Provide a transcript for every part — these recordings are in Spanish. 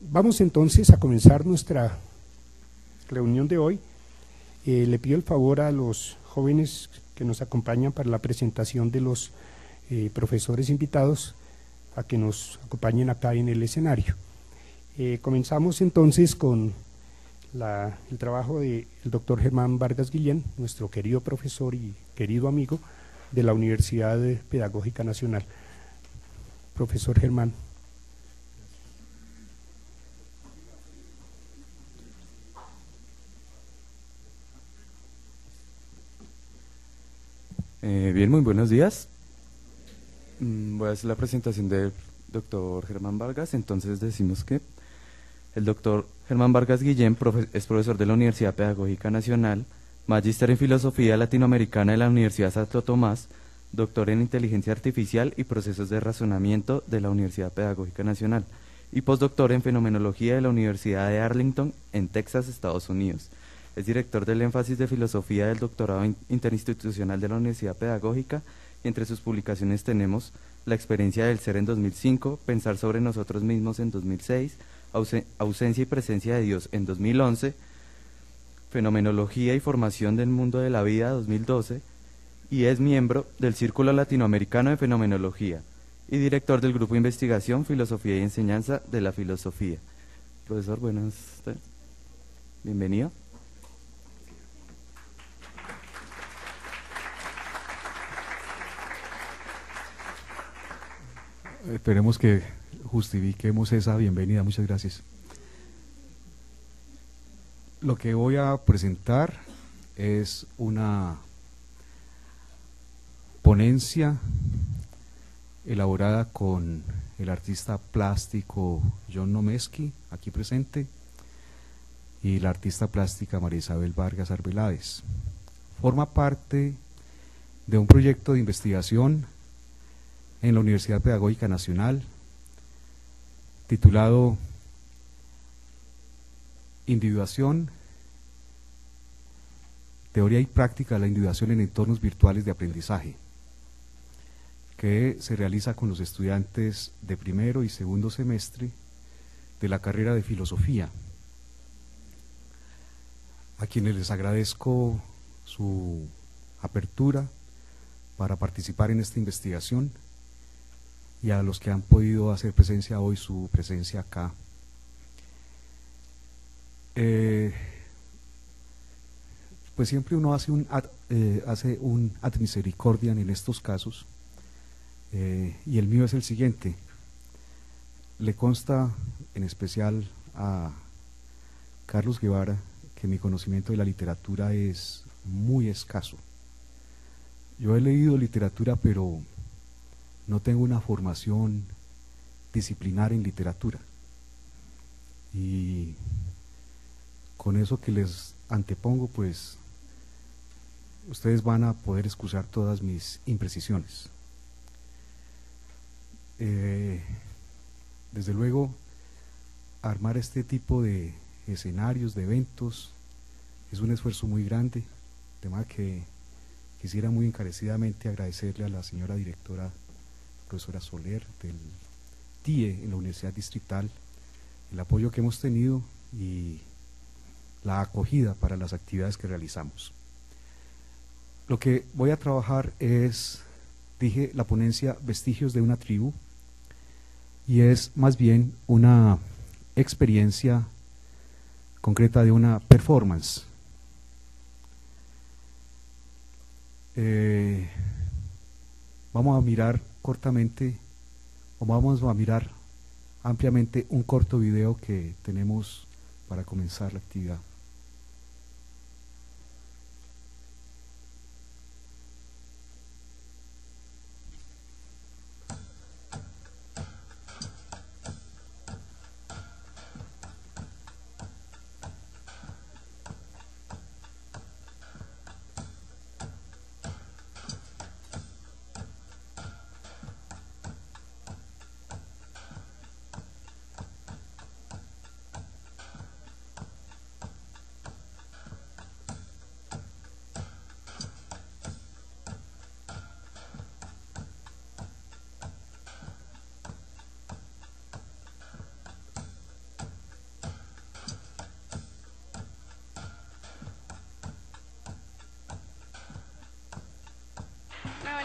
Vamos entonces a comenzar nuestra reunión de hoy. Eh, le pido el favor a los jóvenes que nos acompañan para la presentación de los eh, profesores invitados a que nos acompañen acá en el escenario. Eh, comenzamos entonces con el trabajo del doctor Germán Vargas Guillén, nuestro querido profesor y querido amigo de la Universidad Pedagógica Nacional. Profesor Germán. Eh, bien, muy buenos días. Mm, voy a hacer la presentación del doctor Germán Vargas. Entonces decimos que el doctor Germán Vargas Guillén es profesor de la Universidad Pedagógica Nacional, magíster en Filosofía Latinoamericana de la Universidad Santo Tomás, doctor en Inteligencia Artificial y Procesos de Razonamiento de la Universidad Pedagógica Nacional y postdoctor en Fenomenología de la Universidad de Arlington en Texas, Estados Unidos. Es director del énfasis de filosofía del doctorado interinstitucional de la Universidad Pedagógica entre sus publicaciones tenemos La experiencia del ser en 2005, Pensar sobre nosotros mismos en 2006, Ausencia y presencia de Dios en 2011, Fenomenología y formación del mundo de la vida 2012 y es miembro del Círculo Latinoamericano de Fenomenología y director del Grupo de Investigación, Filosofía y Enseñanza de la Filosofía. Profesor, buenas tardes. Bienvenido. Esperemos que justifiquemos esa bienvenida. Muchas gracias. Lo que voy a presentar es una ponencia elaborada con el artista plástico John Nomeski, aquí presente, y la artista plástica María Isabel Vargas Arbeláez. Forma parte de un proyecto de investigación en la Universidad Pedagógica Nacional, titulado Individuación, Teoría y Práctica de la Individuación en Entornos Virtuales de Aprendizaje, que se realiza con los estudiantes de primero y segundo semestre de la carrera de Filosofía, a quienes les agradezco su apertura para participar en esta investigación y a los que han podido hacer presencia hoy, su presencia acá. Eh, pues siempre uno hace un ad, eh, hace un ad misericordiam en estos casos, eh, y el mío es el siguiente. Le consta en especial a Carlos Guevara que mi conocimiento de la literatura es muy escaso. Yo he leído literatura, pero no tengo una formación disciplinar en literatura. Y con eso que les antepongo, pues ustedes van a poder excusar todas mis imprecisiones. Eh, desde luego, armar este tipo de escenarios, de eventos, es un esfuerzo muy grande, tema que quisiera muy encarecidamente agradecerle a la señora directora profesora Soler del TIE en la Universidad Distrital, el apoyo que hemos tenido y la acogida para las actividades que realizamos. Lo que voy a trabajar es, dije, la ponencia Vestigios de una tribu, y es más bien una experiencia concreta de una performance. Eh, vamos a mirar cortamente o vamos a mirar ampliamente un corto video que tenemos para comenzar la actividad.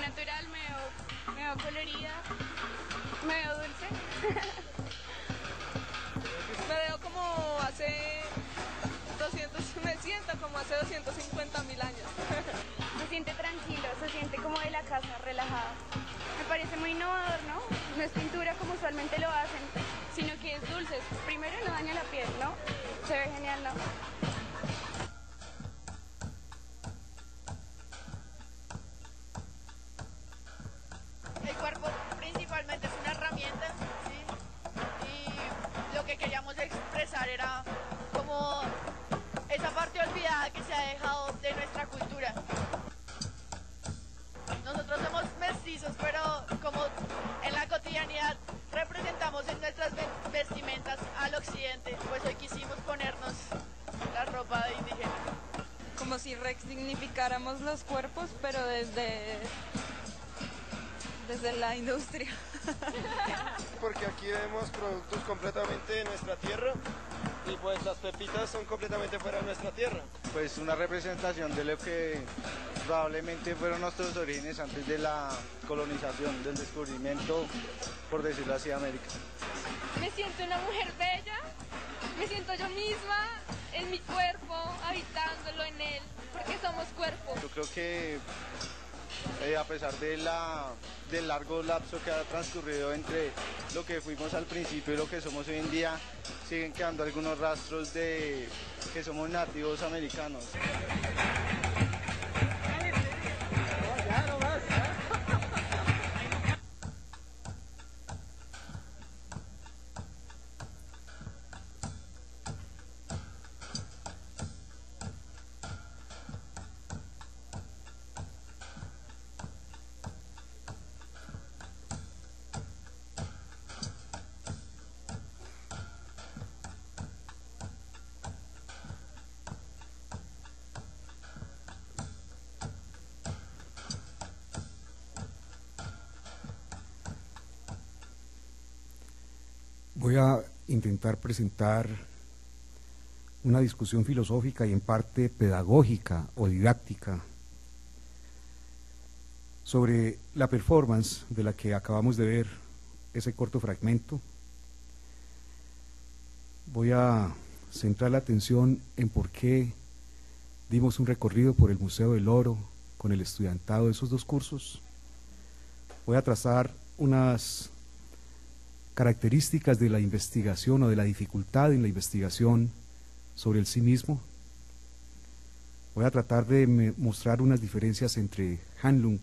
Natural, me veo, me veo colorida, me veo dulce. me veo como hace 200, me siento como hace 250 mil años. se siente tranquilo, se siente como de la casa, relajado. Me parece muy innovador, ¿no? No es pintura como usualmente lo hacen, sino que es dulce. Primero no daña la piel, ¿no? Se ve genial, ¿no? Representación de lo que probablemente fueron nuestros orígenes antes de la colonización, del descubrimiento, por decirlo así, de América. Me siento una mujer bella, me siento yo misma en mi cuerpo, habitándolo en él, porque somos cuerpo. Yo creo que eh, a pesar de la, del largo lapso que ha transcurrido entre lo que fuimos al principio y lo que somos hoy en día, siguen quedando algunos rastros de que somos nativos americanos. Presentar una discusión filosófica y en parte pedagógica o didáctica sobre la performance de la que acabamos de ver ese corto fragmento. Voy a centrar la atención en por qué dimos un recorrido por el Museo del Oro con el estudiantado de esos dos cursos. Voy a trazar unas características de la investigación o de la dificultad en la investigación sobre el sí mismo. Voy a tratar de mostrar unas diferencias entre Handlung,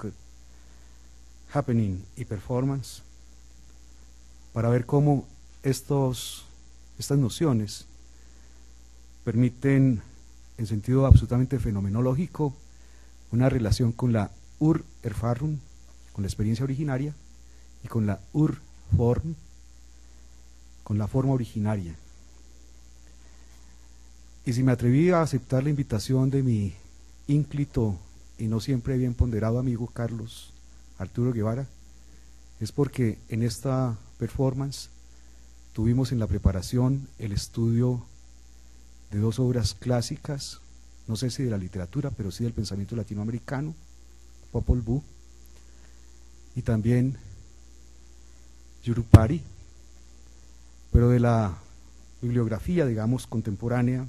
Happening y Performance para ver cómo estos, estas nociones permiten, en sentido absolutamente fenomenológico, una relación con la Ur-Erfahrung, con la experiencia originaria, y con la Ur-Form, con la forma originaria. Y si me atreví a aceptar la invitación de mi ínclito y no siempre bien ponderado amigo Carlos Arturo Guevara, es porque en esta performance tuvimos en la preparación el estudio de dos obras clásicas, no sé si de la literatura, pero sí del pensamiento latinoamericano, Popol Vuh, y también Yurupari, pero de la bibliografía, digamos, contemporánea,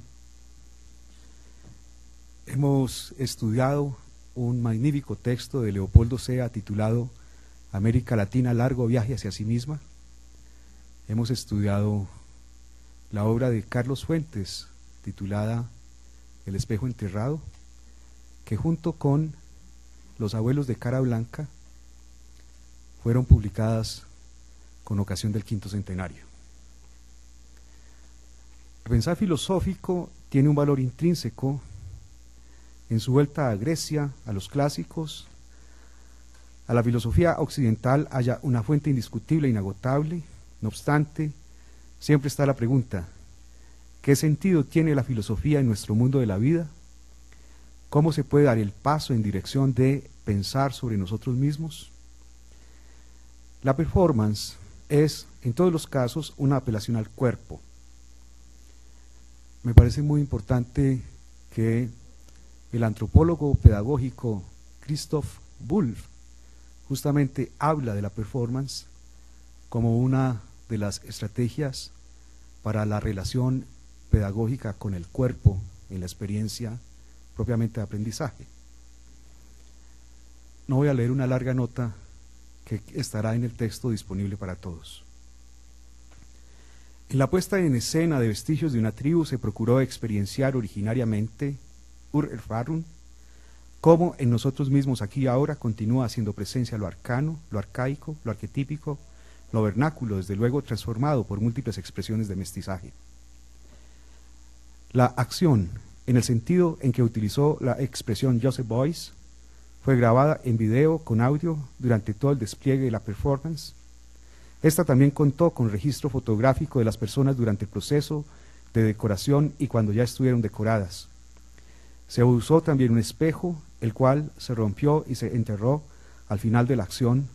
hemos estudiado un magnífico texto de Leopoldo Sea titulado América Latina, largo viaje hacia sí misma. Hemos estudiado la obra de Carlos Fuentes titulada El espejo enterrado, que junto con Los abuelos de cara blanca fueron publicadas con ocasión del quinto centenario. El pensar filosófico tiene un valor intrínseco en su vuelta a Grecia, a los clásicos, a la filosofía occidental haya una fuente indiscutible e inagotable, no obstante, siempre está la pregunta, ¿qué sentido tiene la filosofía en nuestro mundo de la vida? ¿Cómo se puede dar el paso en dirección de pensar sobre nosotros mismos? La performance es, en todos los casos, una apelación al cuerpo, me parece muy importante que el antropólogo pedagógico Christoph Wolff justamente habla de la performance como una de las estrategias para la relación pedagógica con el cuerpo en la experiencia propiamente de aprendizaje. No voy a leer una larga nota que estará en el texto disponible para todos. En la puesta en escena de vestigios de una tribu se procuró experienciar originariamente Ur Erfarun, cómo en nosotros mismos aquí y ahora continúa haciendo presencia lo arcano, lo arcaico, lo arquetípico, lo vernáculo, desde luego transformado por múltiples expresiones de mestizaje. La acción, en el sentido en que utilizó la expresión Joseph Boyce, fue grabada en video con audio durante todo el despliegue de la performance. Esta también contó con registro fotográfico de las personas durante el proceso de decoración y cuando ya estuvieron decoradas. Se usó también un espejo, el cual se rompió y se enterró al final de la acción,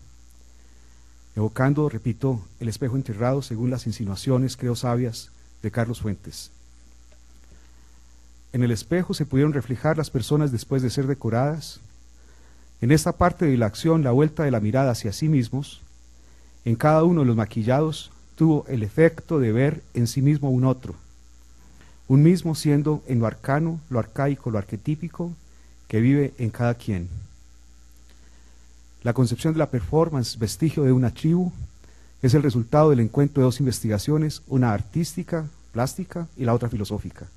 evocando, repito, el espejo enterrado según las insinuaciones, creo sabias, de Carlos Fuentes. En el espejo se pudieron reflejar las personas después de ser decoradas, en esta parte de la acción, la vuelta de la mirada hacia sí mismos, en cada uno de los maquillados, tuvo el efecto de ver en sí mismo un otro, un mismo siendo en lo arcano, lo arcaico, lo arquetípico, que vive en cada quien. La concepción de la performance, vestigio de una tribu, es el resultado del encuentro de dos investigaciones, una artística, plástica, y la otra filosófica.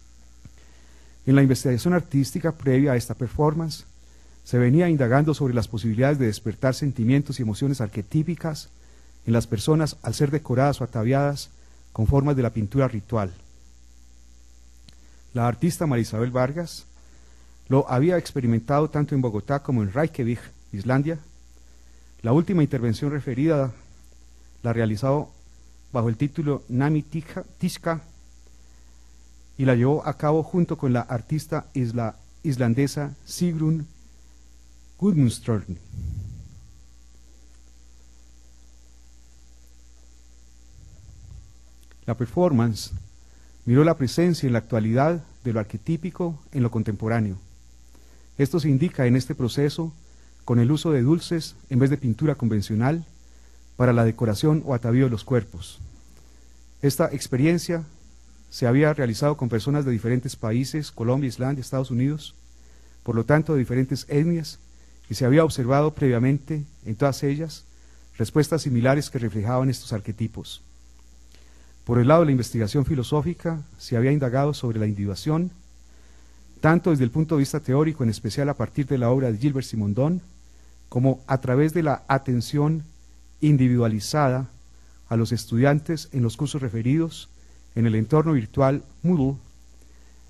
En la investigación artística previa a esta performance, se venía indagando sobre las posibilidades de despertar sentimientos y emociones arquetípicas en las personas al ser decoradas o ataviadas con formas de la pintura ritual. La artista Marisabel Vargas lo había experimentado tanto en Bogotá como en Reykjavik, Islandia. La última intervención referida la realizó bajo el título Nami Tishka y la llevó a cabo junto con la artista isla, islandesa Sigrun Gudmundsdóttir. La performance miró la presencia en la actualidad de lo arquetípico en lo contemporáneo. Esto se indica en este proceso con el uso de dulces en vez de pintura convencional para la decoración o atavío de los cuerpos. Esta experiencia se había realizado con personas de diferentes países, Colombia, Islandia, Estados Unidos, por lo tanto de diferentes etnias, y se había observado previamente en todas ellas respuestas similares que reflejaban estos arquetipos. Por el lado de la investigación filosófica, se había indagado sobre la individuación, tanto desde el punto de vista teórico, en especial a partir de la obra de Gilbert Simondon, como a través de la atención individualizada a los estudiantes en los cursos referidos en el entorno virtual Moodle,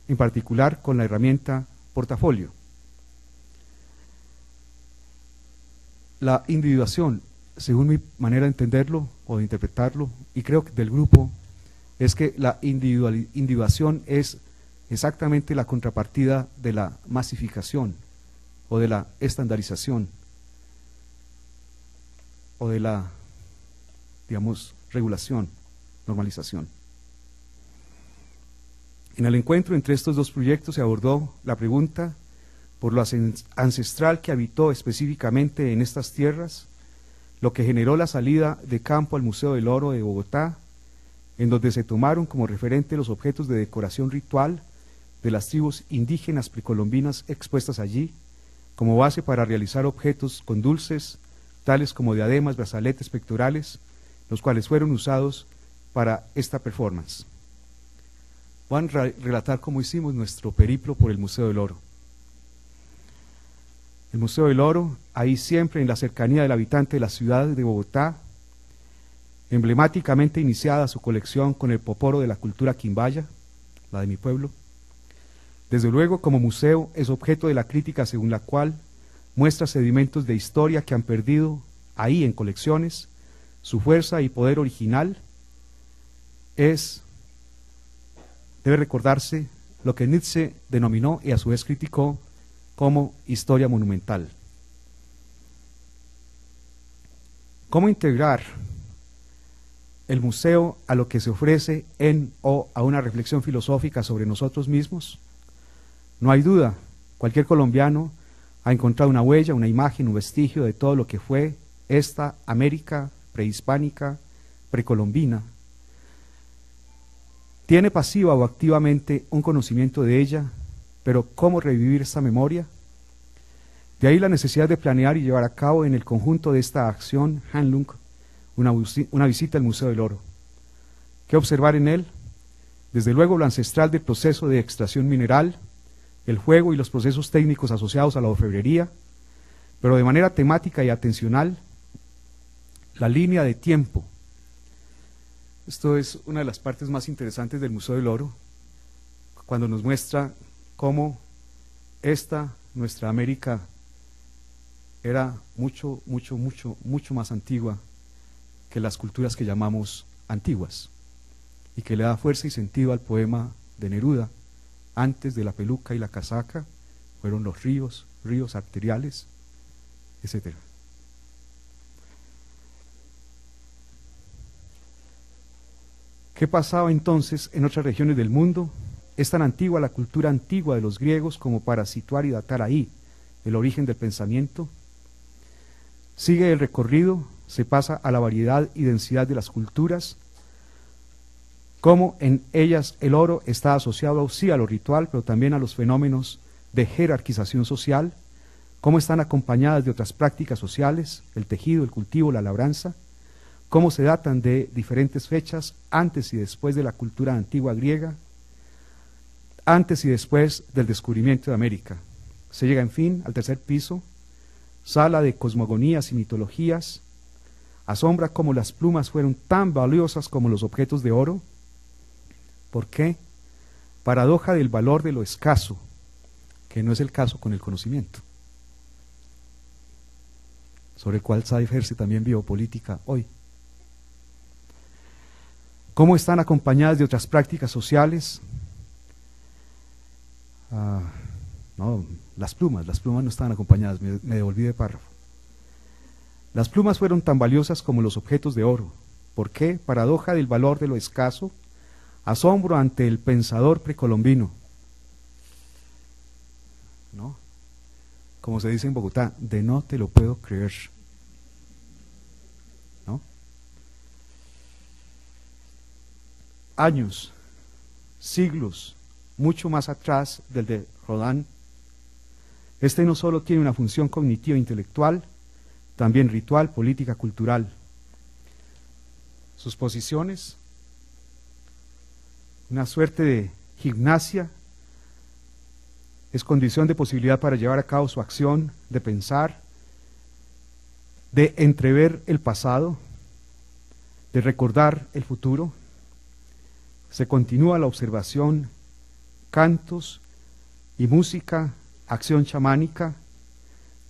en particular con la herramienta portafolio. La individuación, según mi manera de entenderlo o de interpretarlo, y creo que del grupo, es que la individuación es exactamente la contrapartida de la masificación o de la estandarización o de la, digamos, regulación, normalización. En el encuentro entre estos dos proyectos se abordó la pregunta por lo ancestral que habitó específicamente en estas tierras, lo que generó la salida de campo al Museo del Oro de Bogotá, en donde se tomaron como referente los objetos de decoración ritual de las tribus indígenas precolombinas expuestas allí, como base para realizar objetos con dulces, tales como diademas, brazaletes pectorales, los cuales fueron usados para esta performance. Van a relatar cómo hicimos nuestro periplo por el Museo del Oro. El Museo del Oro, ahí siempre en la cercanía del habitante de la ciudad de Bogotá, emblemáticamente iniciada su colección con el poporo de la cultura quimbaya, la de mi pueblo. Desde luego, como museo, es objeto de la crítica según la cual muestra sedimentos de historia que han perdido ahí en colecciones su fuerza y poder original. Es, debe recordarse, lo que Nietzsche denominó y a su vez criticó como historia monumental. ¿Cómo integrar el museo a lo que se ofrece en o a una reflexión filosófica sobre nosotros mismos? No hay duda, cualquier colombiano ha encontrado una huella, una imagen, un vestigio de todo lo que fue esta América prehispánica, precolombina, tiene pasiva o activamente un conocimiento de ella, pero ¿cómo revivir esta memoria? De ahí la necesidad de planear y llevar a cabo en el conjunto de esta acción Hanlung una, una visita al Museo del Oro. ¿Qué observar en él? Desde luego lo ancestral del proceso de extracción mineral, el juego y los procesos técnicos asociados a la orfebrería, pero de manera temática y atencional, la línea de tiempo. Esto es una de las partes más interesantes del Museo del Oro, cuando nos muestra cómo esta, nuestra América, era mucho, mucho, mucho, mucho más antigua que las culturas que llamamos antiguas, y que le da fuerza y sentido al poema de Neruda, antes de la peluca y la casaca, fueron los ríos, ríos arteriales, etc. ¿Qué pasaba entonces en otras regiones del mundo? Es tan antigua la cultura antigua de los griegos como para situar y datar ahí el origen del pensamiento. Sigue el recorrido, se pasa a la variedad y densidad de las culturas, como en ellas el oro está asociado sí a lo ritual, pero también a los fenómenos de jerarquización social, cómo están acompañadas de otras prácticas sociales, el tejido, el cultivo, la labranza, cómo se datan de diferentes fechas antes y después de la cultura antigua griega, antes y después del descubrimiento de América. Se llega, en fin, al tercer piso, sala de cosmogonías y mitologías, asombra cómo las plumas fueron tan valiosas como los objetos de oro. ¿Por qué? Paradoja del valor de lo escaso, que no es el caso con el conocimiento sobre el cual se ejerce también biopolítica hoy. ¿Cómo están acompañadas de otras prácticas sociales? Ah, no, las plumas, las plumas no estaban acompañadas, me, me devolví de párrafo. Las plumas fueron tan valiosas como los objetos de oro. ¿Por qué? Paradoja del valor de lo escaso, asombro ante el pensador precolombino. ¿No? como se dice en Bogotá, de no te lo puedo creer. ¿No? Años, siglos, mucho más atrás del de Rodán, este no solo tiene una función cognitiva intelectual, también ritual, política, cultural. Sus posiciones, una suerte de gimnasia es condición de posibilidad para llevar a cabo su acción de pensar, de entrever el pasado, de recordar el futuro. Se continúa la observación, cantos y música, acción chamánica,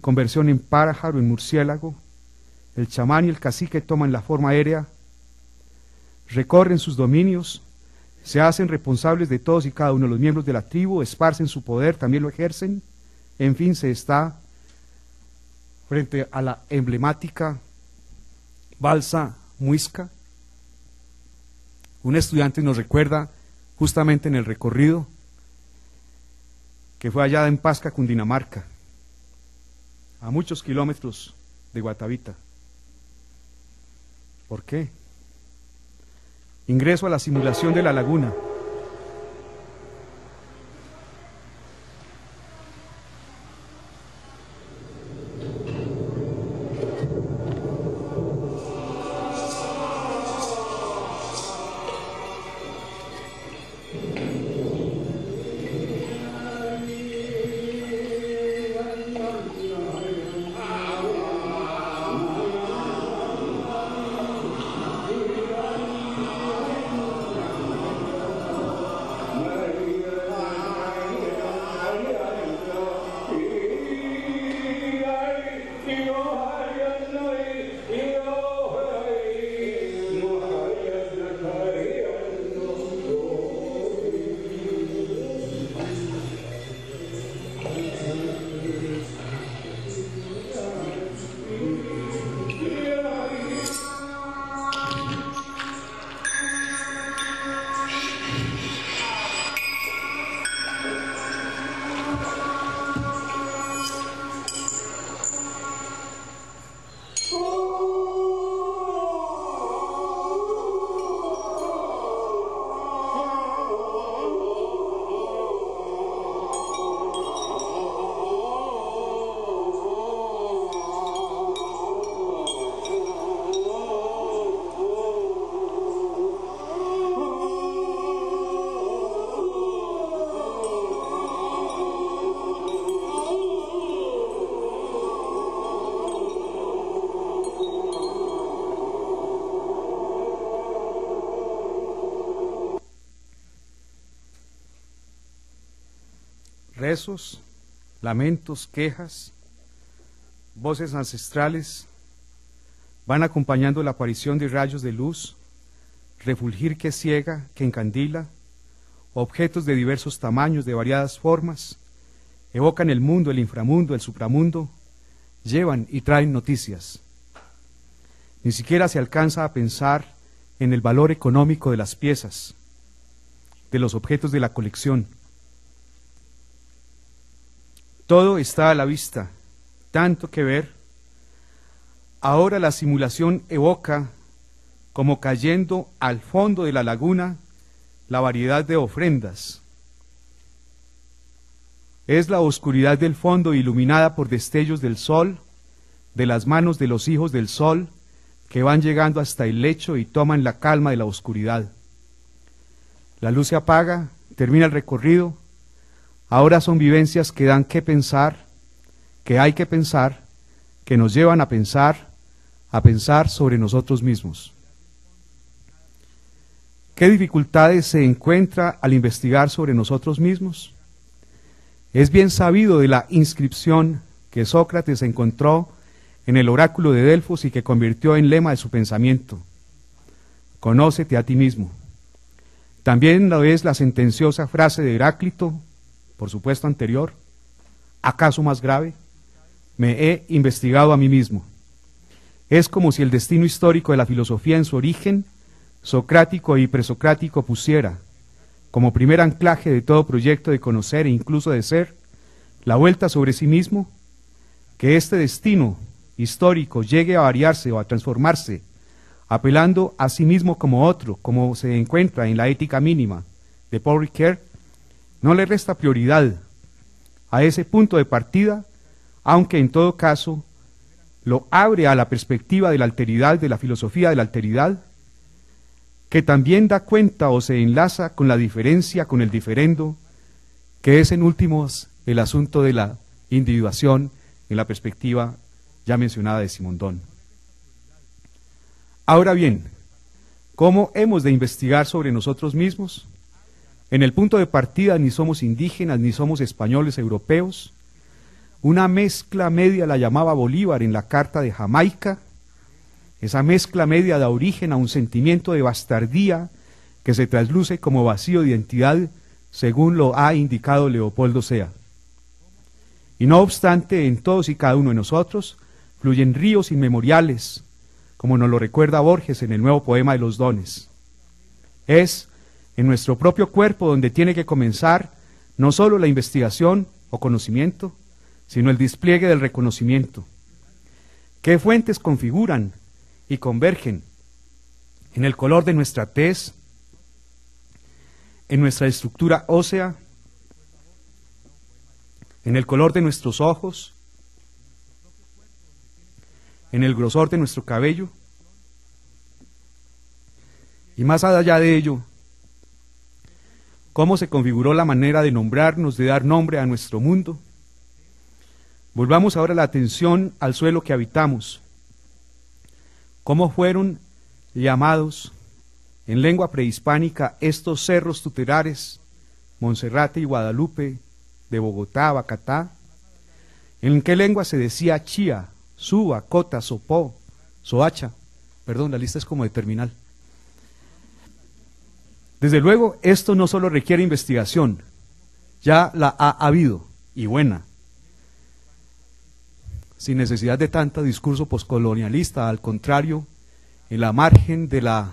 conversión en pájaro, en murciélago. El chamán y el cacique toman la forma aérea, recorren sus dominios, se hacen responsables de todos y cada uno de los miembros de la tribu, esparcen su poder, también lo ejercen. En fin, se está frente a la emblemática balsa muisca. Un estudiante nos recuerda justamente en el recorrido que fue hallada en Pasca, Cundinamarca, a muchos kilómetros de Guatavita. ¿Por qué? Ingreso a la simulación de la laguna. Rezos, lamentos, quejas, voces ancestrales van acompañando la aparición de rayos de luz, refulgir que ciega, que encandila, objetos de diversos tamaños, de variadas formas, evocan el mundo, el inframundo, el supramundo, llevan y traen noticias. Ni siquiera se alcanza a pensar en el valor económico de las piezas, de los objetos de la colección. Todo está a la vista, tanto que ver. Ahora la simulación evoca, como cayendo al fondo de la laguna, la variedad de ofrendas. Es la oscuridad del fondo iluminada por destellos del sol, de las manos de los hijos del sol, que van llegando hasta el lecho y toman la calma de la oscuridad. La luz se apaga, termina el recorrido, ahora son vivencias que dan que pensar, que hay que pensar, que nos llevan a pensar, a pensar sobre nosotros mismos. ¿Qué dificultades se encuentra al investigar sobre nosotros mismos? Es bien sabido de la inscripción que Sócrates encontró en el oráculo de Delfos y que convirtió en lema de su pensamiento. Conócete a ti mismo. También lo es la sentenciosa frase de Heráclito, por supuesto anterior, ¿acaso más grave? Me he investigado a mí mismo. Es como si el destino histórico de la filosofía en su origen, socrático y presocrático, pusiera, como primer anclaje de todo proyecto de conocer e incluso de ser, la vuelta sobre sí mismo, que este destino histórico llegue a variarse o a transformarse, apelando a sí mismo como otro, como se encuentra en la ética mínima de Paul Ricoeur, no le resta prioridad a ese punto de partida, aunque en todo caso lo abre a la perspectiva de la alteridad, de la filosofía de la alteridad, que también da cuenta o se enlaza con la diferencia, con el diferendo, que es en últimos el asunto de la individuación en la perspectiva ya mencionada de Simondón. Ahora bien, ¿cómo hemos de investigar sobre nosotros mismos? En el punto de partida ni somos indígenas ni somos españoles europeos. Una mezcla media la llamaba Bolívar en la Carta de Jamaica. Esa mezcla media da origen a un sentimiento de bastardía que se trasluce como vacío de identidad, según lo ha indicado Leopoldo Sea. Y no obstante, en todos y cada uno de nosotros fluyen ríos inmemoriales, como nos lo recuerda Borges en el nuevo poema de los dones. Es en nuestro propio cuerpo donde tiene que comenzar no solo la investigación o conocimiento, sino el despliegue del reconocimiento. ¿Qué fuentes configuran y convergen en el color de nuestra tez, en nuestra estructura ósea, en el color de nuestros ojos, en el grosor de nuestro cabello. Y más allá de ello, cómo se configuró la manera de nombrarnos, de dar nombre a nuestro mundo. Volvamos ahora la atención al suelo que habitamos. ¿Cómo fueron llamados en lengua prehispánica estos cerros tutelares, Monserrate y Guadalupe, de Bogotá, Bacatá? ¿En qué lengua se decía chía, Suba, Cota, Sopó, Soacha. Perdón, la lista es como de terminal. Desde luego, esto no solo requiere investigación, ya la ha habido, y buena, sin necesidad de tanto discurso poscolonialista, al contrario, en la margen de la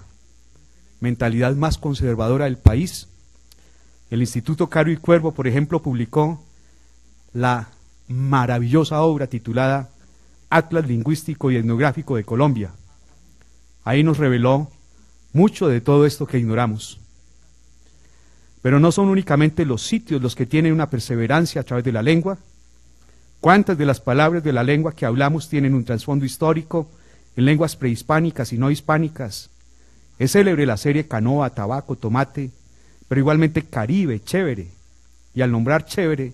mentalidad más conservadora del país. El Instituto Caro y Cuervo, por ejemplo, publicó la maravillosa obra titulada Atlas Lingüístico y Etnográfico de Colombia. Ahí nos reveló mucho de todo esto que ignoramos. Pero no son únicamente los sitios los que tienen una perseverancia a través de la lengua. ¿Cuántas de las palabras de la lengua que hablamos tienen un trasfondo histórico en lenguas prehispánicas y no hispánicas? Es célebre la serie Canoa, Tabaco, Tomate, pero igualmente Caribe, Chévere. Y al nombrar Chévere,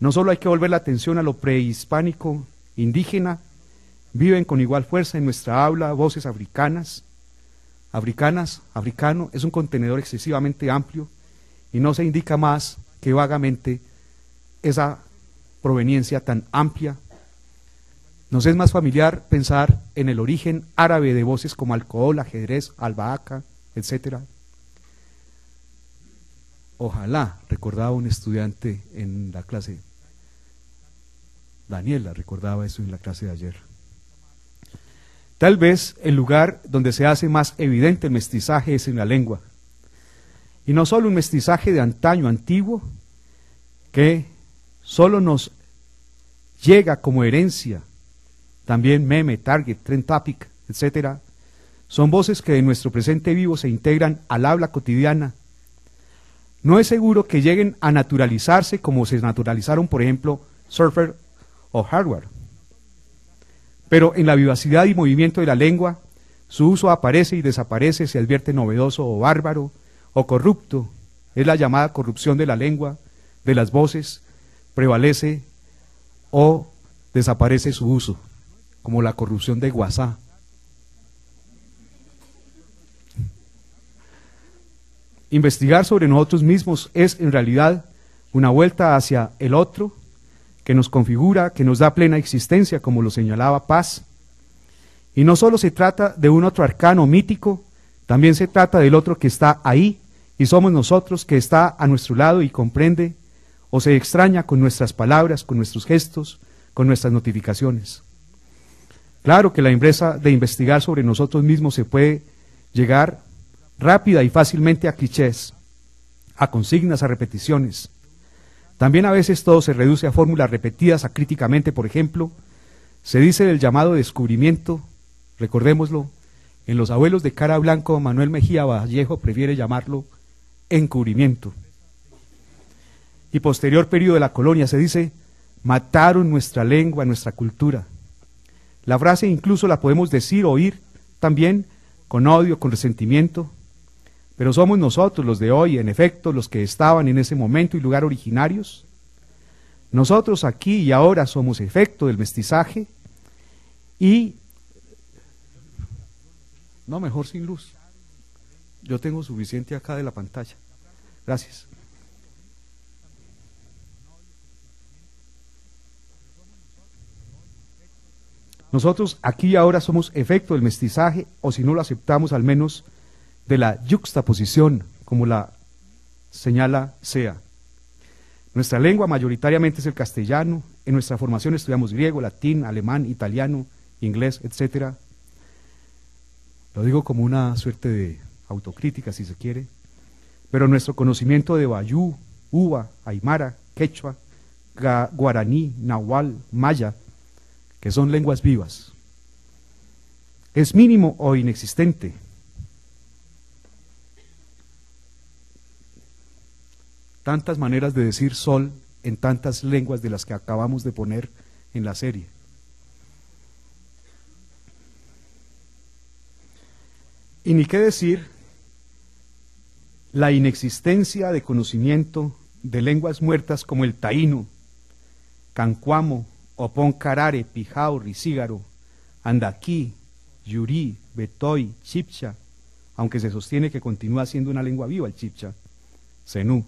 no solo hay que volver la atención a lo prehispánico, indígena, viven con igual fuerza en nuestra habla voces africanas. Africanas, africano, es un contenedor excesivamente amplio y no se indica más que vagamente esa proveniencia tan amplia. Nos es más familiar pensar en el origen árabe de voces como alcohol, ajedrez, albahaca, etc. Ojalá, recordaba un estudiante en la clase, Daniela recordaba eso en la clase de ayer. Tal vez el lugar donde se hace más evidente el mestizaje es en la lengua. Y no solo un mestizaje de antaño antiguo, que solo nos llega como herencia, también meme, target, trend topic, etc. Son voces que en nuestro presente vivo se integran al habla cotidiana. No es seguro que lleguen a naturalizarse como se naturalizaron, por ejemplo, surfer o hardware. Pero en la vivacidad y movimiento de la lengua, su uso aparece y desaparece, se advierte novedoso o bárbaro o corrupto. Es la llamada corrupción de la lengua, de las voces, prevalece o desaparece su uso, como la corrupción de WhatsApp. Investigar sobre nosotros mismos es en realidad una vuelta hacia el otro que nos configura, que nos da plena existencia, como lo señalaba Paz. Y no solo se trata de un otro arcano mítico, también se trata del otro que está ahí y somos nosotros que está a nuestro lado y comprende o se extraña con nuestras palabras, con nuestros gestos, con nuestras notificaciones. Claro que la empresa de investigar sobre nosotros mismos se puede llegar rápida y fácilmente a clichés, a consignas, a repeticiones, también a veces todo se reduce a fórmulas repetidas acríticamente, por ejemplo, se dice del llamado descubrimiento, recordémoslo, en los abuelos de cara blanco Manuel Mejía Vallejo prefiere llamarlo encubrimiento. Y posterior periodo de la colonia se dice, mataron nuestra lengua, nuestra cultura. La frase incluso la podemos decir, oír también con odio, con resentimiento, pero somos nosotros los de hoy, en efecto, los que estaban en ese momento y lugar originarios. Nosotros aquí y ahora somos efecto del mestizaje y... No, mejor sin luz. Yo tengo suficiente acá de la pantalla. Gracias. Nosotros aquí y ahora somos efecto del mestizaje, o si no lo aceptamos, al menos de la yuxtaposición, como la señala SEA. Nuestra lengua mayoritariamente es el castellano, en nuestra formación estudiamos griego, latín, alemán, italiano, inglés, etc. Lo digo como una suerte de autocrítica, si se quiere, pero nuestro conocimiento de bayú, uva, aymara, quechua, guaraní, nahual, maya, que son lenguas vivas, es mínimo o inexistente. tantas maneras de decir sol en tantas lenguas de las que acabamos de poner en la serie. Y ni qué decir la inexistencia de conocimiento de lenguas muertas como el taíno, cancuamo, opón carare, pijao, risígaro, andaquí, yurí, betoy, chipcha, aunque se sostiene que continúa siendo una lengua viva el chipcha, zenú.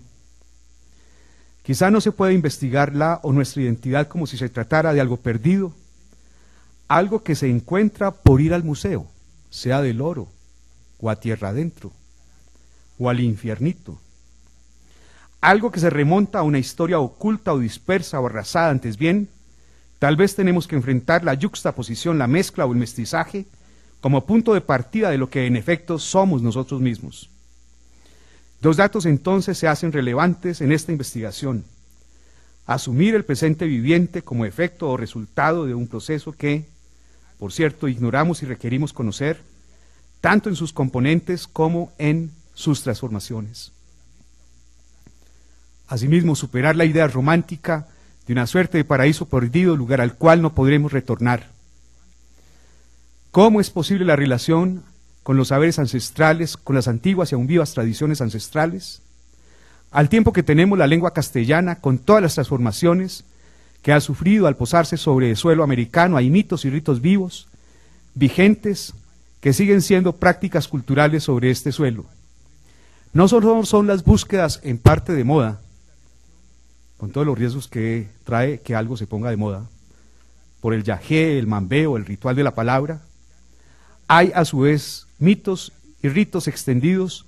Quizá no se pueda investigar la o nuestra identidad como si se tratara de algo perdido, algo que se encuentra por ir al museo, sea del oro, o a tierra adentro, o al infiernito. Algo que se remonta a una historia oculta o dispersa o arrasada, antes bien, tal vez tenemos que enfrentar la yuxtaposición, la mezcla o el mestizaje como punto de partida de lo que en efecto somos nosotros mismos. Dos datos entonces se hacen relevantes en esta investigación. Asumir el presente viviente como efecto o resultado de un proceso que, por cierto, ignoramos y requerimos conocer, tanto en sus componentes como en sus transformaciones. Asimismo, superar la idea romántica de una suerte de paraíso perdido, lugar al cual no podremos retornar. ¿Cómo es posible la relación con los saberes ancestrales, con las antiguas y aún vivas tradiciones ancestrales, al tiempo que tenemos la lengua castellana con todas las transformaciones que ha sufrido al posarse sobre el suelo americano, hay mitos y ritos vivos, vigentes, que siguen siendo prácticas culturales sobre este suelo. No solo son las búsquedas en parte de moda, con todos los riesgos que trae que algo se ponga de moda, por el yajé, el mambeo, el ritual de la palabra, hay a su vez mitos y ritos extendidos,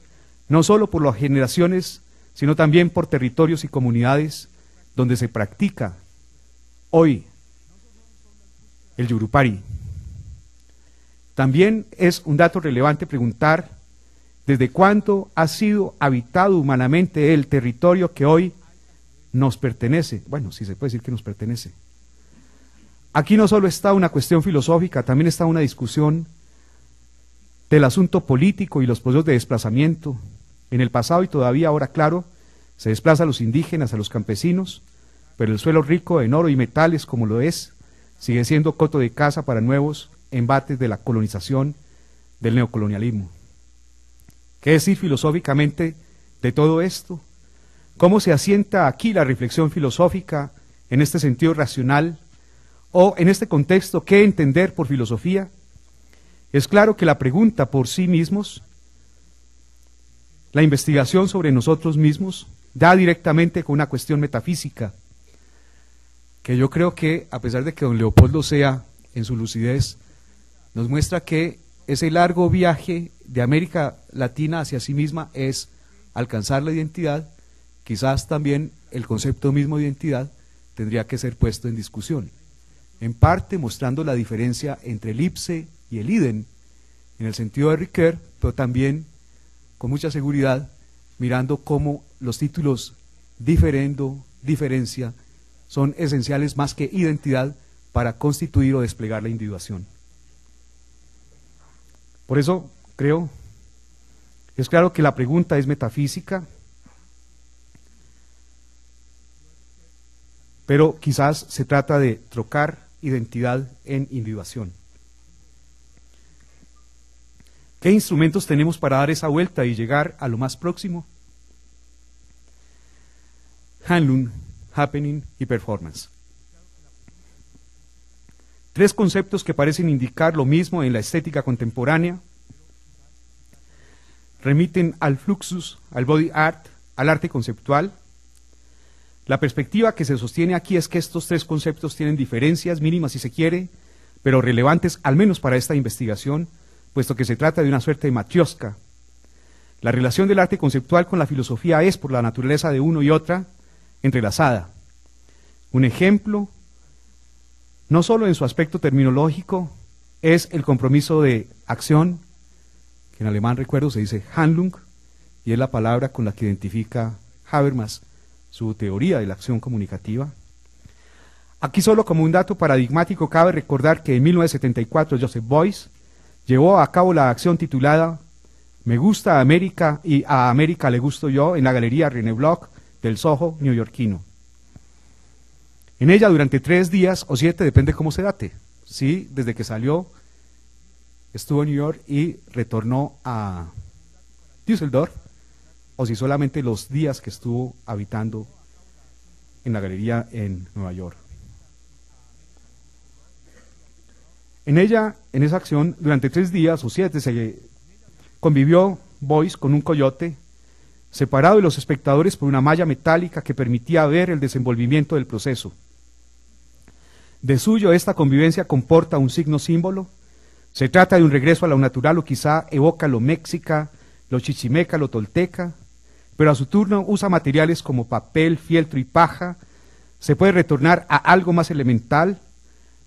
no solo por las generaciones, sino también por territorios y comunidades donde se practica hoy el yurupari. También es un dato relevante preguntar desde cuándo ha sido habitado humanamente el territorio que hoy nos pertenece. Bueno, si se puede decir que nos pertenece. Aquí no solo está una cuestión filosófica, también está una discusión del asunto político y los procesos de desplazamiento. En el pasado y todavía ahora, claro, se desplaza a los indígenas, a los campesinos, pero el suelo rico en oro y metales como lo es, sigue siendo coto de caza para nuevos embates de la colonización, del neocolonialismo. ¿Qué decir filosóficamente de todo esto? ¿Cómo se asienta aquí la reflexión filosófica en este sentido racional? ¿O en este contexto qué entender por filosofía? Es claro que la pregunta por sí mismos, la investigación sobre nosotros mismos, da directamente con una cuestión metafísica, que yo creo que, a pesar de que don Leopoldo sea en su lucidez, nos muestra que ese largo viaje de América Latina hacia sí misma es alcanzar la identidad, quizás también el concepto mismo de identidad tendría que ser puesto en discusión, en parte mostrando la diferencia entre el ipse y el iden, en el sentido de Ricoeur, pero también con mucha seguridad mirando cómo los títulos diferendo, diferencia, son esenciales más que identidad para constituir o desplegar la individuación. Por eso creo, es claro que la pregunta es metafísica, pero quizás se trata de trocar identidad en individuación. ¿Qué instrumentos tenemos para dar esa vuelta y llegar a lo más próximo? Handlung, Happening y Performance. Tres conceptos que parecen indicar lo mismo en la estética contemporánea. Remiten al fluxus, al body art, al arte conceptual. La perspectiva que se sostiene aquí es que estos tres conceptos tienen diferencias mínimas si se quiere, pero relevantes al menos para esta investigación, puesto que se trata de una suerte de matriosca. La relación del arte conceptual con la filosofía es, por la naturaleza de uno y otra, entrelazada. Un ejemplo no solo en su aspecto terminológico, es el compromiso de acción, que en alemán recuerdo se dice Handlung, y es la palabra con la que identifica Habermas su teoría de la acción comunicativa. Aquí solo como un dato paradigmático cabe recordar que en 1974 Joseph Beuys llevó a cabo la acción titulada Me gusta América y a América le gusto yo en la Galería René Bloch del Soho neoyorquino. En ella durante tres días o siete, depende cómo se date. Sí, desde que salió, estuvo en New York y retornó a Düsseldorf, o si solamente los días que estuvo habitando en la galería en Nueva York. En ella, en esa acción, durante tres días o siete, se convivió Boyce con un coyote, separado de los espectadores por una malla metálica que permitía ver el desenvolvimiento del proceso. De suyo, esta convivencia comporta un signo símbolo. Se trata de un regreso a lo natural o quizá evoca lo mexica, lo chichimeca, lo tolteca, pero a su turno usa materiales como papel, fieltro y paja. Se puede retornar a algo más elemental.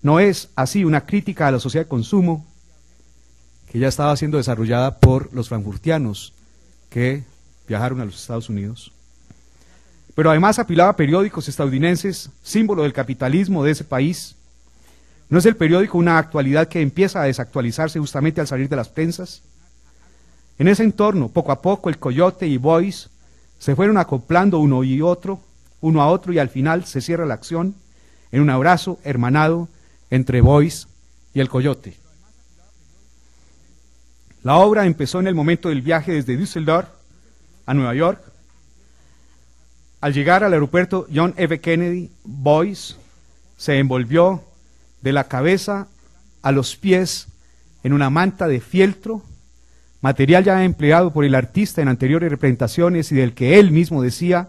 No es así una crítica a la sociedad de consumo que ya estaba siendo desarrollada por los frankfurtianos que viajaron a los Estados Unidos pero además apilaba periódicos estadounidenses, símbolo del capitalismo de ese país. ¿No es el periódico una actualidad que empieza a desactualizarse justamente al salir de las prensas? En ese entorno, poco a poco, el Coyote y Boyce se fueron acoplando uno y otro, uno a otro, y al final se cierra la acción en un abrazo hermanado entre Boyce y el Coyote. La obra empezó en el momento del viaje desde Düsseldorf a Nueva York, al llegar al aeropuerto John F. Kennedy, Boyce se envolvió de la cabeza a los pies en una manta de fieltro, material ya empleado por el artista en anteriores representaciones y del que él mismo decía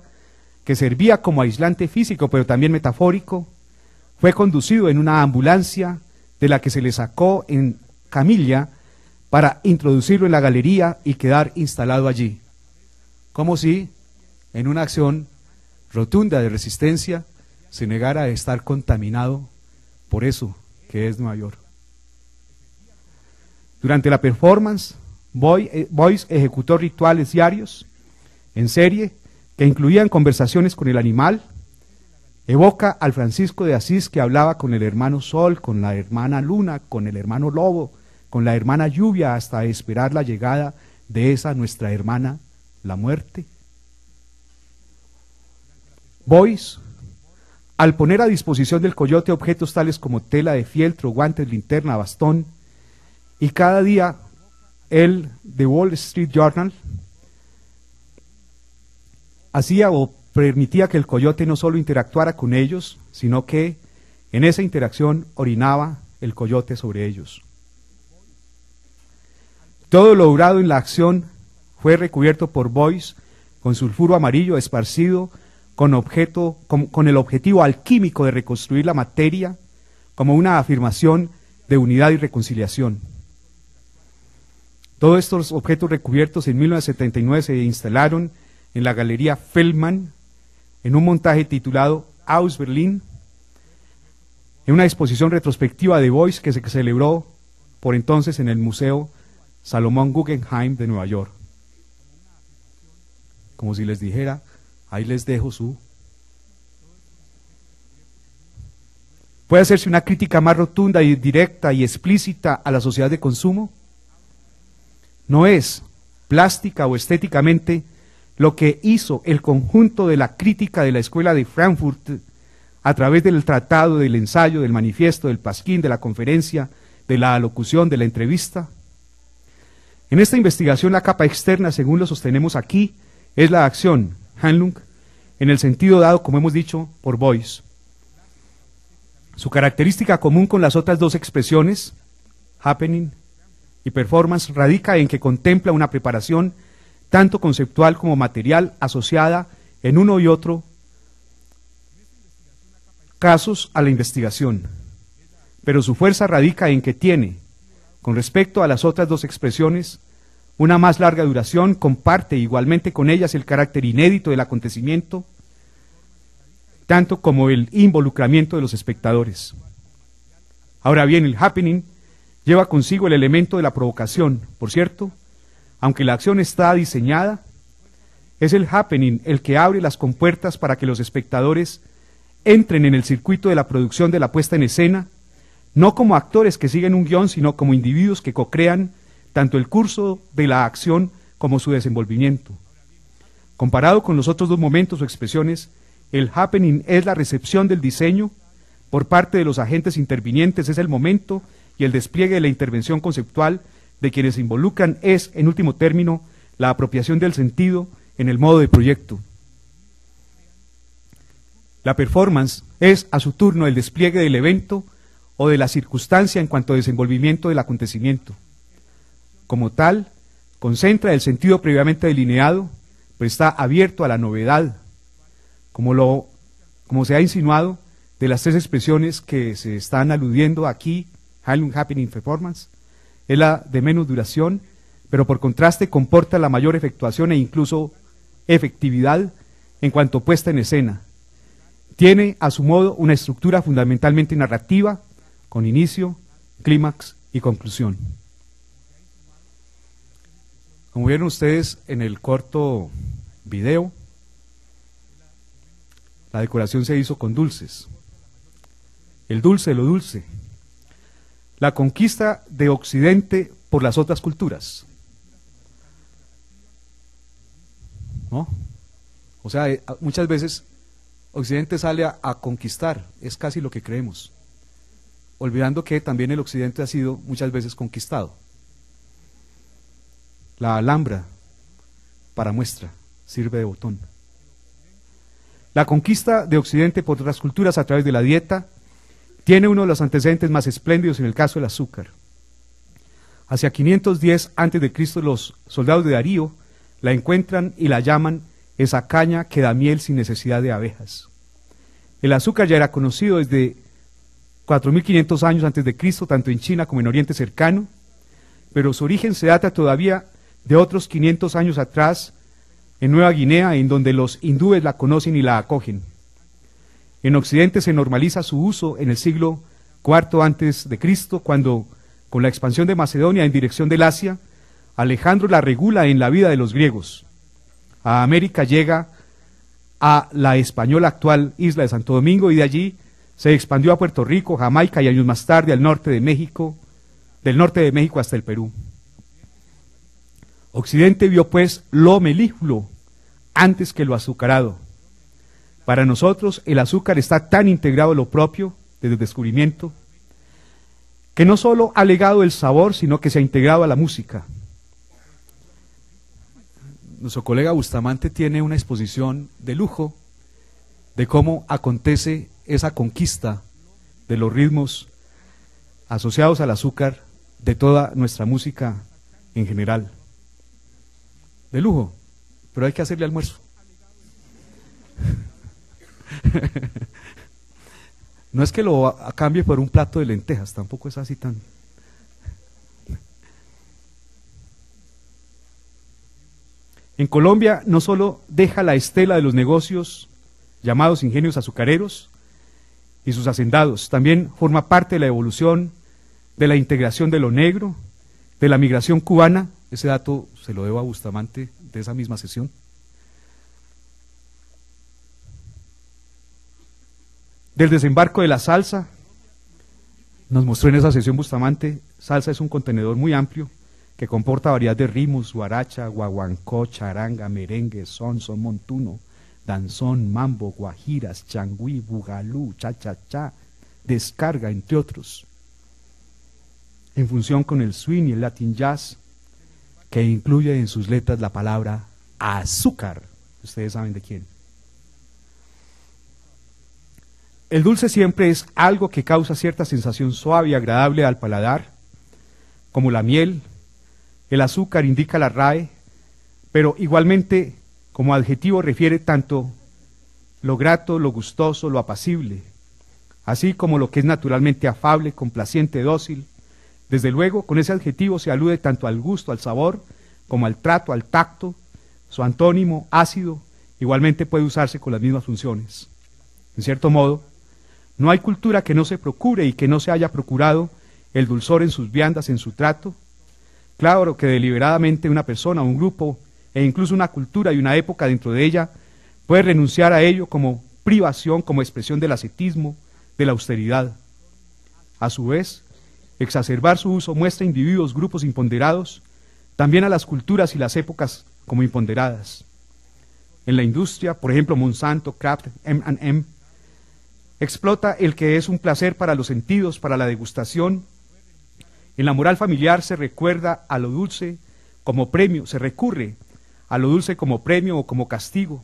que servía como aislante físico, pero también metafórico, fue conducido en una ambulancia de la que se le sacó en camilla para introducirlo en la galería y quedar instalado allí, como si, en una acción rotunda de resistencia, se negara a estar contaminado por eso que es Nueva York. Durante la performance, Boyce eh, ejecutó rituales diarios en serie que incluían conversaciones con el animal, evoca al Francisco de Asís que hablaba con el hermano Sol, con la hermana Luna, con el hermano Lobo, con la hermana Lluvia, hasta esperar la llegada de esa nuestra hermana, la muerte. Boyce, al poner a disposición del coyote objetos tales como tela de fieltro, guantes, linterna, bastón, y cada día el The Wall Street Journal hacía o permitía que el coyote no solo interactuara con ellos, sino que en esa interacción orinaba el coyote sobre ellos. Todo lo logrado en la acción fue recubierto por Boyce con sulfuro amarillo esparcido con, objeto, con, el objetivo alquímico de reconstruir la materia como una afirmación de unidad y reconciliación. Todos estos objetos recubiertos en 1979 se instalaron en la Galería Feldman en un montaje titulado Aus Berlin, en una exposición retrospectiva de Boyce que se celebró por entonces en el Museo Salomón Guggenheim de Nueva York. Como si les dijera, ahí les dejo su... ¿Puede hacerse una crítica más rotunda y directa y explícita a la sociedad de consumo? No es plástica o estéticamente lo que hizo el conjunto de la crítica de la Escuela de Frankfurt a través del tratado, del ensayo, del manifiesto, del pasquín, de la conferencia, de la alocución, de la entrevista. En esta investigación la capa externa, según lo sostenemos aquí, es la acción, En el sentido dado, como hemos dicho, por Boyce. Su característica común con las otras dos expresiones, happening y performance, radica en que contempla una preparación tanto conceptual como material, asociada en uno y otro casos a la investigación. Pero su fuerza radica en que tiene, con respecto a las otras dos expresiones, una más larga duración, comparte igualmente con ellas el carácter inédito del acontecimiento, tanto como el involucramiento de los espectadores. Ahora bien, el happening lleva consigo el elemento de la provocación, por cierto, aunque la acción está diseñada, es el happening el que abre las compuertas para que los espectadores entren en el circuito de la producción de la puesta en escena, no como actores que siguen un guion, sino como individuos que co-crean tanto el curso de la acción como su desenvolvimiento. Comparado con los otros dos momentos o expresiones, el happening es la recepción del diseño por parte de los agentes intervinientes, es el momento y el despliegue de la intervención conceptual de quienes se involucran es, en último término, la apropiación del sentido en el modo de proyecto. La performance es, a su turno, el despliegue del evento o de la circunstancia en cuanto a desenvolvimiento del acontecimiento. Como tal, concentra el sentido previamente delineado, pero está abierto a la novedad, como, lo, como se ha insinuado de las tres expresiones que se están aludiendo aquí, Happening Performance, es la de menos duración, pero por contraste comporta la mayor efectuación e incluso efectividad en cuanto puesta en escena. Tiene a su modo una estructura fundamentalmente narrativa, con inicio, clímax y conclusión. Como vieron ustedes en el corto video, la decoración se hizo con dulces. El dulce, lo dulce, la conquista de Occidente por las otras culturas. ¿No? O sea, eh, muchas veces Occidente sale a, a, conquistar, es casi lo que creemos, olvidando que también el Occidente ha sido muchas veces conquistado. La Alhambra, para muestra, sirve de botón. La conquista de Occidente por otras culturas a través de la dieta, tiene uno de los antecedentes más espléndidos en el caso del azúcar. Hacia 510 a.C., los soldados de Darío la encuentran y la llaman esa caña que da miel sin necesidad de abejas. El azúcar ya era conocido desde 4.500 años antes de Cristo, tanto en China como en Oriente Cercano, pero su origen se data todavía de otros 500 años atrás en Nueva Guinea, en donde los hindúes la conocen y la acogen. En Occidente se normaliza su uso en el siglo IV antes de Cristo, cuando con la expansión de Macedonia en dirección del Asia, Alejandro la regula en la vida de los griegos. A América llega a la española actual isla de Santo Domingo y de allí se expandió a Puerto Rico, Jamaica y años más tarde al norte de México, del norte de México hasta el Perú. Occidente vio pues lo melífluo antes que lo azucarado. Para nosotros el azúcar está tan integrado a lo propio desde el descubrimiento que no solo ha legado el sabor, sino que se ha integrado a la música. Nuestro colega Bustamante tiene una exposición de lujo de cómo acontece esa conquista de los ritmos asociados al azúcar de toda nuestra música en general. De lujo, pero hay que hacerle almuerzo. no es que lo cambie por un plato de lentejas, tampoco es así tan... En Colombia no solo deja la estela de los negocios llamados ingenios azucareros, y sus hacendados. También forma parte de la evolución de la integración de lo negro, de la migración cubana. Ese dato se lo debo a Bustamante de esa misma sesión. Del desembarco de la salsa, nos mostró en esa sesión Bustamante, salsa es un contenedor muy amplio que comporta variedad de ritmos, guaracha, guaguancó, charanga, merengue, son, son montuno, danzón, mambo, guajiras, changüí, bugalú, cha-cha-cha, descarga, entre otros, en función con el swing y el latin jazz, que incluye en sus letras la palabra azúcar. Ustedes saben de quién. El dulce siempre es algo que causa cierta sensación suave y agradable al paladar, como la miel. El azúcar indica la RAE, pero igualmente como adjetivo refiere tanto lo grato, lo gustoso, lo apacible, así como lo que es naturalmente afable, complaciente, dócil. Desde luego, con ese adjetivo se alude tanto al gusto, al sabor, como al trato, al tacto. Su antónimo, ácido, igualmente puede usarse con las mismas funciones. En cierto modo, no hay cultura que no se procure y que no se haya procurado el dulzor en sus viandas, en su trato. Claro que deliberadamente una persona un grupo e incluso una cultura y una época dentro de ella puede renunciar a ello como privación, como expresión del ascetismo, de la austeridad. A su vez, exacerbar su uso muestra individuos, grupos imponderados, también a las culturas y las épocas como imponderadas. En la industria, por ejemplo, Monsanto, Kraft, M&M, explota el que es un placer para los sentidos, para la degustación. En la moral familiar se recuerda a lo dulce como premio, se recurre a lo dulce como premio o como castigo.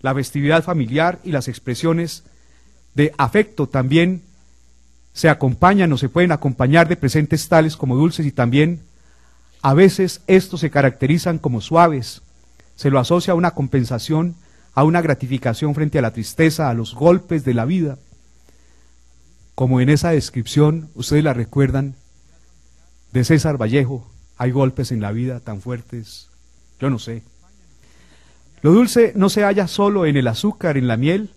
La festividad familiar y las expresiones de afecto también se acompañan o se pueden acompañar de presentes tales como dulces y también a veces estos se caracterizan como suaves. Se lo asocia a una compensación, a una gratificación frente a la tristeza, a los golpes de la vida. Como en esa descripción, ustedes la recuerdan, de César Vallejo, hay golpes en la vida tan fuertes yo no sé. Lo dulce no se halla solo en el azúcar, en la miel.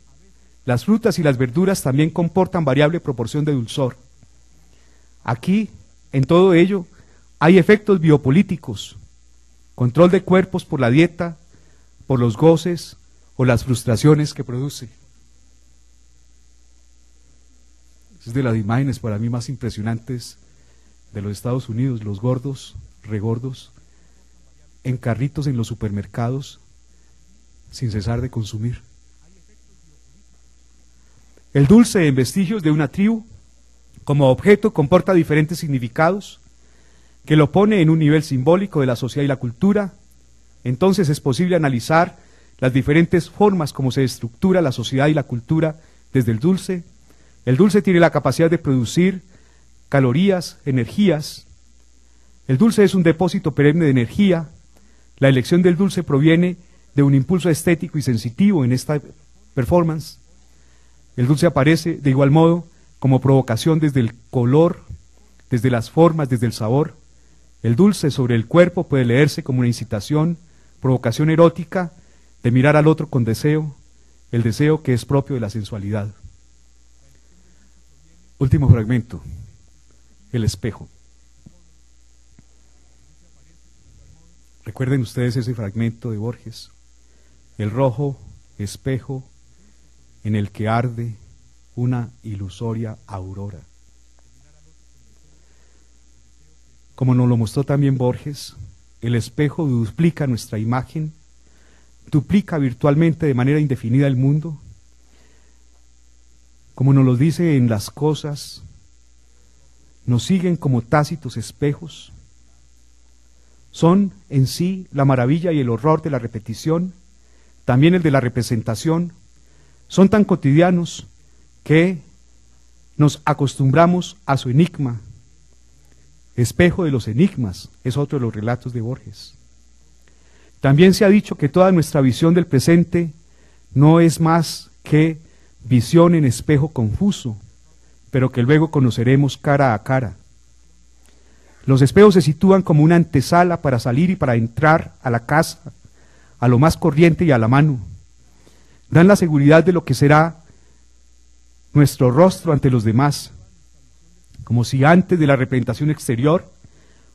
Las frutas y las verduras también comportan variable proporción de dulzor. Aquí, en todo ello, hay efectos biopolíticos, control de cuerpos por la dieta, por los goces o las frustraciones que produce. Es de las imágenes para mí más impresionantes de los Estados Unidos, los gordos, regordos, en carritos en los supermercados sin cesar de consumir. El dulce en vestigios de una tribu como objeto comporta diferentes significados que lo pone en un nivel simbólico de la sociedad y la cultura. Entonces es posible analizar las diferentes formas como se estructura la sociedad y la cultura desde el dulce. El dulce tiene la capacidad de producir calorías, energías. El dulce es un depósito perenne de energía la elección del dulce proviene de un impulso estético y sensitivo en esta performance. El dulce aparece de igual modo como provocación desde el color, desde las formas, desde el sabor. El dulce sobre el cuerpo puede leerse como una incitación, provocación erótica de mirar al otro con deseo, el deseo que es propio de la sensualidad. Último fragmento, el espejo. Recuerden ustedes ese fragmento de Borges, el rojo espejo en el que arde una ilusoria aurora. Como nos lo mostró también Borges, el espejo duplica nuestra imagen, duplica virtualmente de manera indefinida el mundo, como nos lo dice en las cosas, nos siguen como tácitos espejos, son en sí la maravilla y el horror de la repetición, también el de la representación, son tan cotidianos que nos acostumbramos a su enigma. Espejo de los enigmas es otro de los relatos de Borges. También se ha dicho que toda nuestra visión del presente no es más que visión en espejo confuso, pero que luego conoceremos cara a cara. Los espejos se sitúan como una antesala para salir y para entrar a la casa, a lo más corriente y a la mano. Dan la seguridad de lo que será nuestro rostro ante los demás, como si antes de la representación exterior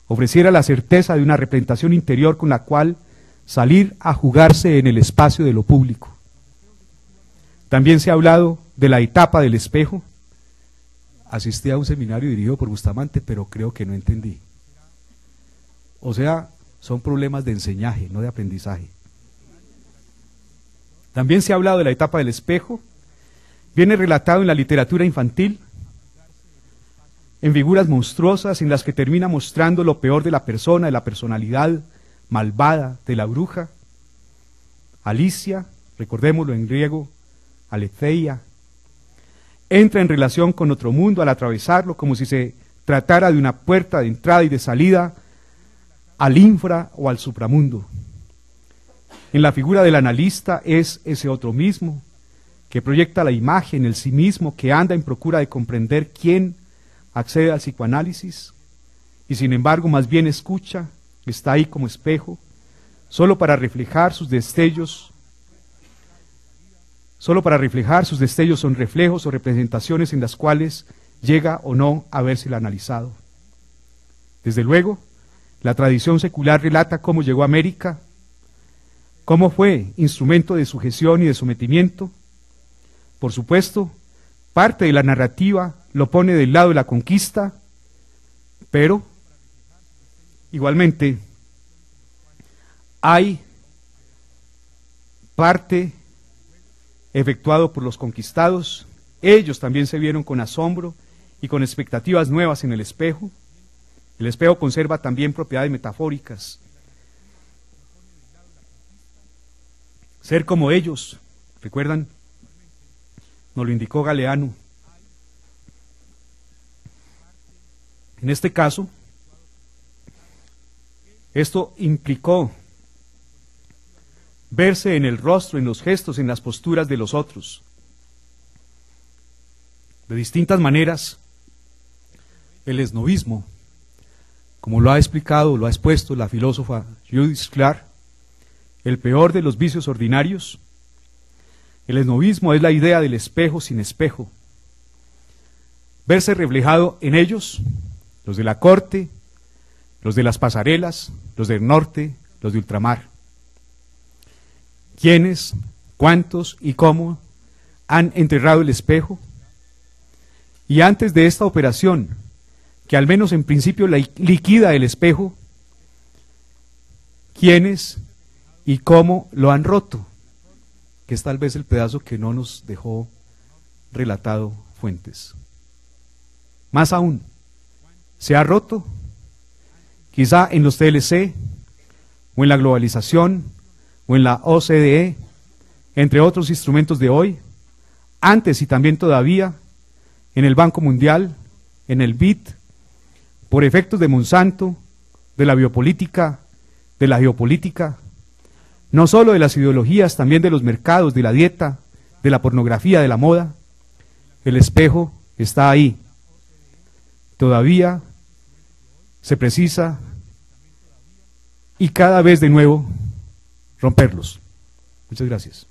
ofreciera la certeza de una representación interior con la cual salir a jugarse en el espacio de lo público. También se ha hablado de la etapa del espejo, asistí a un seminario dirigido por Bustamante, pero creo que no entendí. O sea, son problemas de enseñaje, no de aprendizaje. También se ha hablado de la etapa del espejo, viene relatado en la literatura infantil, en figuras monstruosas en las que termina mostrando lo peor de la persona, de la personalidad malvada de la bruja. Alicia, recordémoslo en griego, Aletheia, entra en relación con otro mundo al atravesarlo como si se tratara de una puerta de entrada y de salida al infra o al supramundo. En la figura del analista es ese otro mismo, que proyecta la imagen, el sí mismo, que anda en procura de comprender quién accede al psicoanálisis y sin embargo más bien escucha, está ahí como espejo, solo para reflejar sus destellos Solo para reflejar sus destellos son reflejos o representaciones en las cuales llega o no a verse el analizado. Desde luego, la tradición secular relata cómo llegó a América, cómo fue instrumento de sujeción y de sometimiento. Por supuesto, parte de la narrativa lo pone del lado de la conquista, pero igualmente hay parte efectuado por los conquistados. Ellos también se vieron con asombro y con expectativas nuevas en el espejo. El espejo conserva también propiedades metafóricas. Ser como ellos, ¿recuerdan? Nos lo indicó Galeano. En este caso, esto implicó verse en el rostro, en los gestos, en las posturas de los otros. De distintas maneras, el esnovismo, como lo ha explicado, lo ha expuesto la filósofa Judith Clark, el peor de los vicios ordinarios, el esnovismo es la idea del espejo sin espejo. Verse reflejado en ellos, los de la corte, los de las pasarelas, los del norte, los de ultramar quiénes, cuántos y cómo han enterrado el espejo. Y antes de esta operación, que al menos en principio liquida el espejo, quiénes y cómo lo han roto, que es tal vez el pedazo que no nos dejó relatado Fuentes. Más aún, se ha roto, quizá en los TLC o en la globalización o en la OCDE, entre otros instrumentos de hoy, antes y también todavía en el Banco Mundial, en el BID, por efectos de Monsanto, de la biopolítica, de la geopolítica, no solo de las ideologías, también de los mercados, de la dieta, de la pornografía, de la moda. El espejo está ahí. Todavía se precisa y cada vez de nuevo romperlos. Muchas gracias.